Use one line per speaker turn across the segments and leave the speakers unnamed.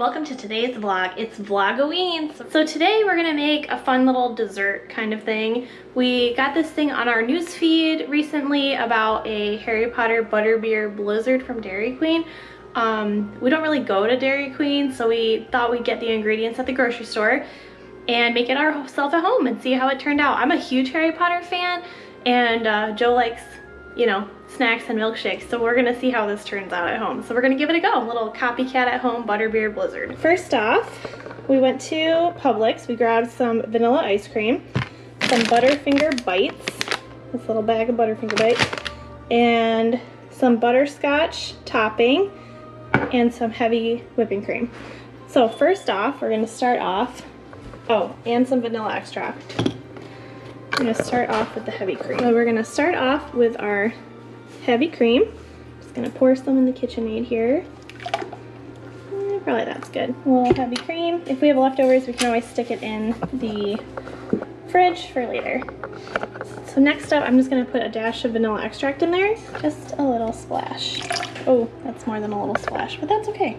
welcome to today's vlog. It's Vlogoween. So today we're gonna make a fun little dessert kind of thing. We got this thing on our newsfeed recently about a Harry Potter butterbeer blizzard from Dairy Queen. Um, we don't really go to Dairy Queen, so we thought we'd get the ingredients at the grocery store and make it ourselves at home and see how it turned out. I'm a huge Harry Potter fan and uh, Joe likes you know, snacks and milkshakes. So we're gonna see how this turns out at home. So we're gonna give it a go. A little copycat at home butterbeer blizzard. First off, we went to Publix. We grabbed some vanilla ice cream, some Butterfinger Bites, this little bag of Butterfinger Bites, and some butterscotch topping, and some heavy whipping cream. So first off, we're gonna start off, oh, and some vanilla extract. I'm gonna start off with the heavy cream. So we're gonna start off with our heavy cream. Just gonna pour some in the KitchenAid here. Eh, probably that's good. A little heavy cream. If we have leftovers, we can always stick it in the fridge for later. So next up, I'm just gonna put a dash of vanilla extract in there. Just a little splash. Oh, that's more than a little splash, but that's okay.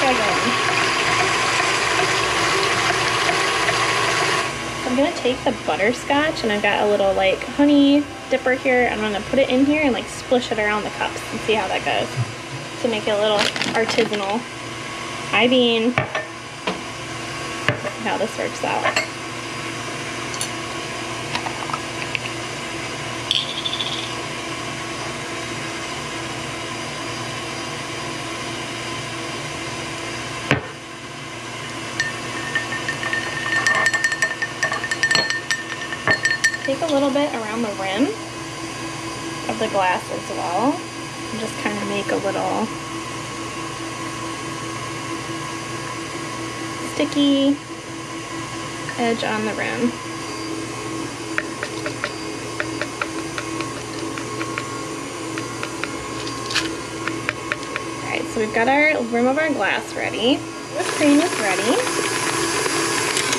Going. I'm gonna take the butterscotch and I've got a little like honey dipper here. I'm gonna put it in here and like splish it around the cups and see how that goes to make it a little artisanal. I mean, how this works out. A little bit around the rim of the glass as well. And just kind of make a little sticky edge on the rim. Alright, so we've got our rim of our glass ready. The cream is ready.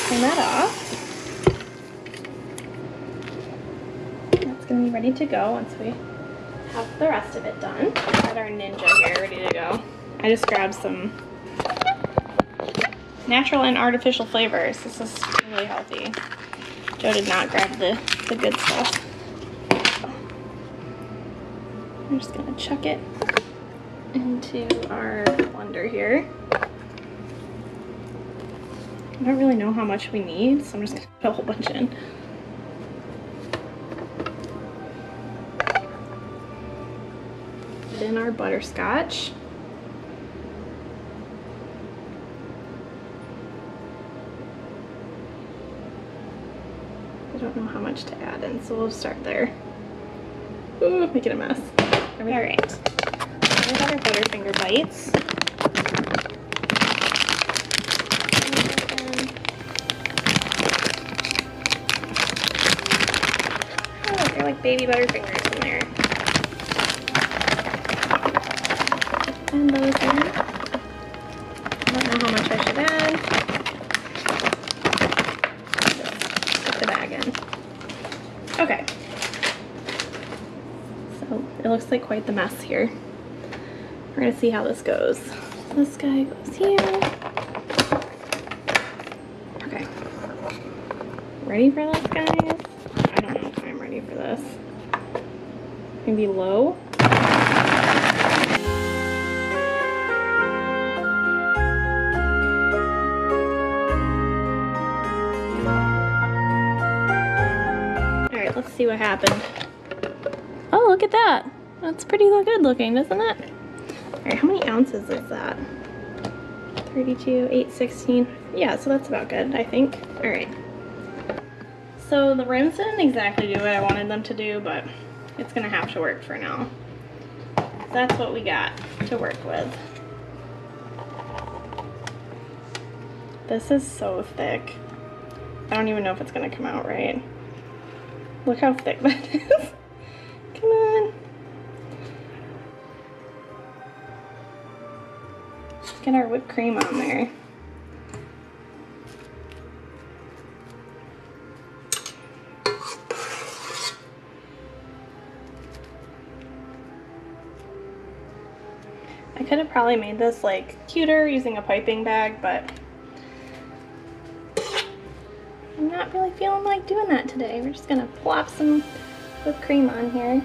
Turn that off. Ready to go once we have the rest of it done. Got our Ninja here ready to go. I just grabbed some natural and artificial flavors. This is really healthy. Joe did not grab the, the good stuff. I'm just gonna chuck it into our blender here. I don't really know how much we need, so I'm just gonna put a whole bunch in. In our butterscotch. I don't know how much to add in, so we'll start there. Ooh, making a mess. All right, we got our Butterfinger bites. Oh, they're like baby Butterfingers in there. And those in. I don't know how much I should add. Stick the bag in. Okay. So it looks like quite the mess here. We're gonna see how this goes. This guy goes here. Okay. Ready for this, guys? I don't know if I'm ready for this. Maybe low. See what happened. Oh, look at that. That's pretty good looking, doesn't it? All right, how many ounces is that? 32, 8, 16. Yeah, so that's about good, I think. All right. So the rims didn't exactly do what I wanted them to do, but it's gonna have to work for now. That's what we got to work with. This is so thick. I don't even know if it's gonna come out right. Look how thick that is. Come on. Let's get our whipped cream on there. I could have probably made this like cuter using a piping bag, but really feeling like doing that today. We're just gonna plop some whipped cream on here.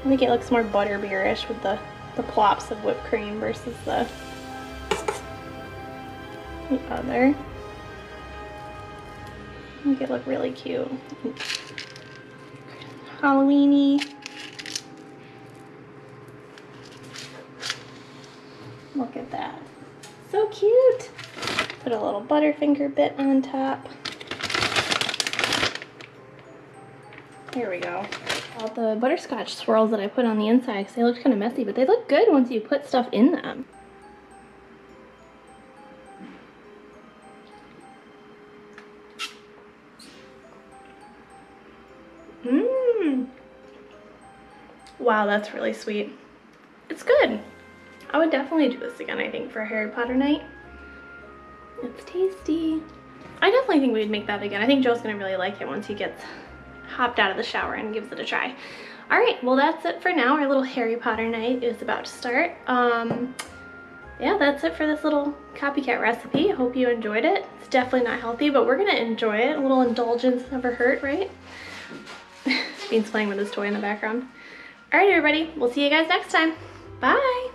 I think it looks more butterbeerish with the, the plops of whipped cream versus the, the other. Make it look really cute. Halloweeny. Look at that. So cute. Put a little Butterfinger bit on top. Here we go. All the butterscotch swirls that I put on the inside, because they looked kind of messy, but they look good once you put stuff in them. Mmm. Wow, that's really sweet. It's good. I would definitely do this again, I think, for Harry Potter night. It's tasty. I definitely think we'd make that again. I think Joe's gonna really like it once he gets hopped out of the shower and gives it a try. All right, well that's it for now. Our little Harry Potter night is about to start. Um, yeah, that's it for this little copycat recipe. Hope you enjoyed it. It's definitely not healthy, but we're gonna enjoy it. A little indulgence never hurt, right? Bean's playing with his toy in the background. All right, everybody, we'll see you guys next time. Bye.